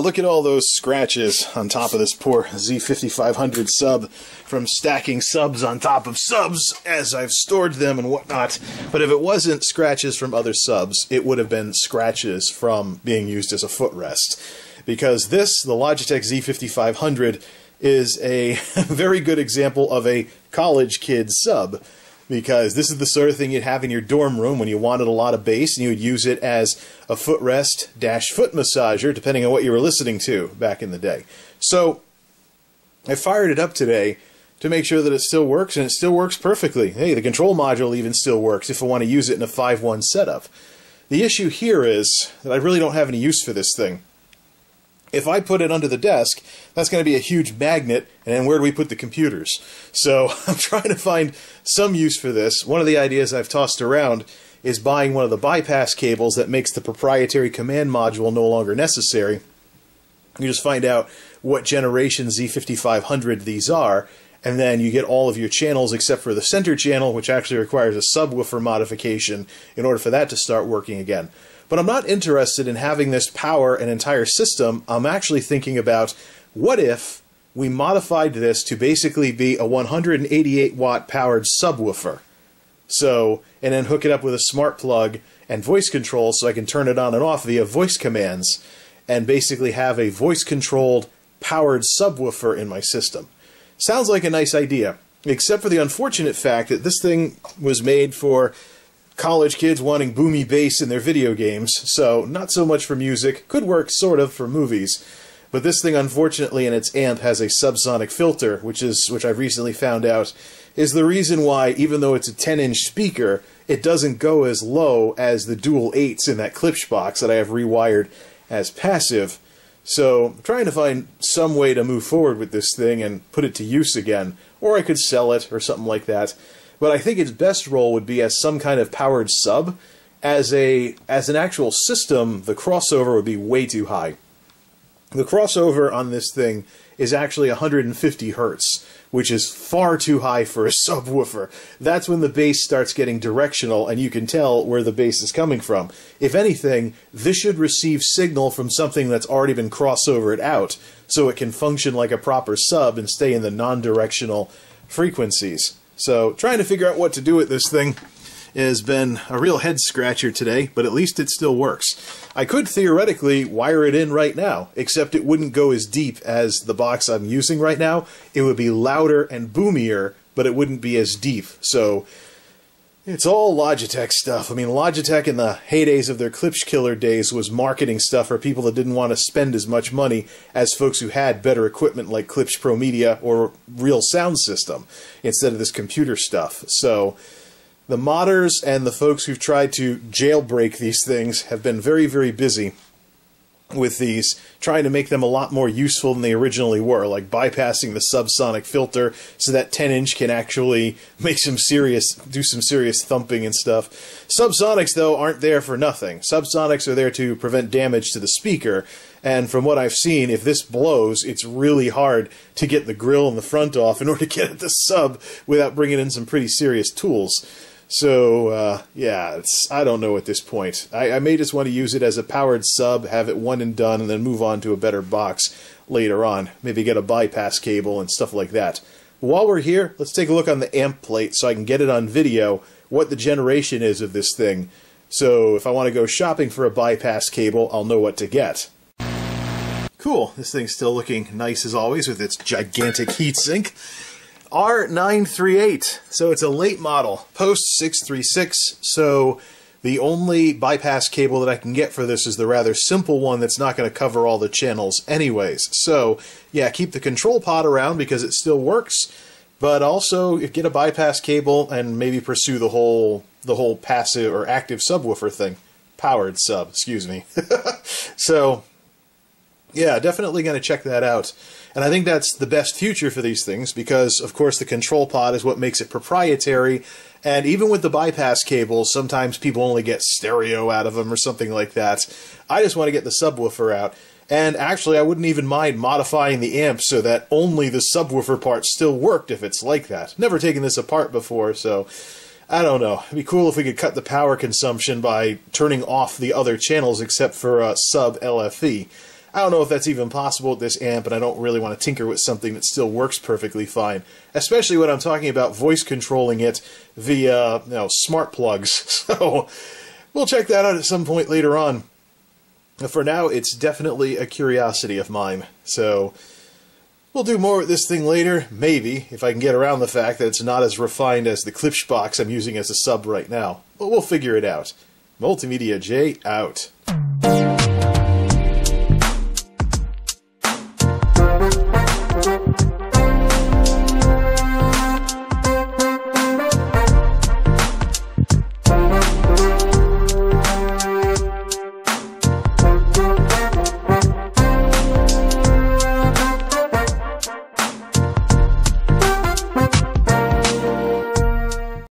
look at all those scratches on top of this poor Z5500 sub from stacking subs on top of subs as I've stored them and whatnot. But if it wasn't scratches from other subs, it would have been scratches from being used as a footrest. Because this, the Logitech Z5500, is a very good example of a college kid sub because this is the sort of thing you'd have in your dorm room when you wanted a lot of bass and you would use it as a footrest dash foot massager, depending on what you were listening to back in the day. So I fired it up today to make sure that it still works, and it still works perfectly. Hey, the control module even still works if I want to use it in a 5.1 setup. The issue here is that I really don't have any use for this thing. If I put it under the desk, that's going to be a huge magnet, and then where do we put the computers? So I'm trying to find some use for this. One of the ideas I've tossed around is buying one of the bypass cables that makes the proprietary command module no longer necessary. You just find out what generation Z5500 these are, and then you get all of your channels except for the center channel, which actually requires a subwoofer modification in order for that to start working again. But I'm not interested in having this power an entire system. I'm actually thinking about what if we modified this to basically be a 188 watt powered subwoofer. So, and then hook it up with a smart plug and voice control so I can turn it on and off via voice commands and basically have a voice controlled powered subwoofer in my system. Sounds like a nice idea, except for the unfortunate fact that this thing was made for college kids wanting boomy bass in their video games, so not so much for music. Could work sort of for movies. But this thing, unfortunately, in its amp has a subsonic filter, which is which I've recently found out is the reason why, even though it's a 10-inch speaker, it doesn't go as low as the dual 8s in that Klipsch box that I have rewired as passive. So, trying to find some way to move forward with this thing and put it to use again, or I could sell it or something like that. But I think its best role would be as some kind of powered sub. As a as an actual system, the crossover would be way too high. The crossover on this thing is actually 150 hertz, which is far too high for a subwoofer. That's when the bass starts getting directional and you can tell where the bass is coming from. If anything, this should receive signal from something that's already been crossovered out so it can function like a proper sub and stay in the non-directional frequencies. So trying to figure out what to do with this thing has been a real head scratcher today, but at least it still works. I could theoretically wire it in right now, except it wouldn't go as deep as the box I'm using right now. It would be louder and boomier, but it wouldn't be as deep. So it's all Logitech stuff. I mean, Logitech in the heydays of their Klipsch Killer days was marketing stuff for people that didn't want to spend as much money as folks who had better equipment like Klipsch Pro Media or real sound system instead of this computer stuff. So the modders and the folks who've tried to jailbreak these things have been very, very busy with these, trying to make them a lot more useful than they originally were, like bypassing the subsonic filter so that 10 inch can actually make some serious, do some serious thumping and stuff. Subsonics, though, aren't there for nothing. Subsonics are there to prevent damage to the speaker, and from what I've seen, if this blows, it's really hard to get the grill and the front off in order to get at the sub without bringing in some pretty serious tools. So uh, yeah, I don't know at this point. I, I, may just want to use it as a powered sub, have it one and done, and then move on to a better box later on. Maybe get a bypass cable and stuff like that. While we're here, let's take a look on the amp plate so I can get it on video what the generation is of this thing. So if I want to go shopping for a bypass cable, I'll know what to get. Cool, this thing's still looking nice as always with its gigantic heatsink. R938. So it's a late model, post 636. So the only bypass cable that I can get for this is the rather simple one that's not going to cover all the channels anyways. So yeah, keep the control pod around because it still works, but also get a bypass cable and maybe pursue the whole the whole passive or active subwoofer thing. Powered sub, excuse me. so yeah, definitely going to check that out. And I think that's the best future for these things because, of course, the control pod is what makes it proprietary. And even with the bypass cables, sometimes people only get stereo out of them or something like that. I just want to get the subwoofer out. And actually, I wouldn't even mind modifying the amp so that only the subwoofer part still worked if it's like that. Never taken this apart before, so I don't know. It'd be cool if we could cut the power consumption by turning off the other channels except for uh, sub LFE. I don't know if that's even possible with this amp, and I don't really want to tinker with something that still works perfectly fine, especially when I'm talking about voice controlling it via you know, smart plugs. So we'll check that out at some point later on. For now, it's definitely a curiosity of mine. So we'll do more with this thing later, maybe, if I can get around the fact that it's not as refined as the Klipsch box I'm using as a sub right now. But we'll figure it out. MultimediaJay out.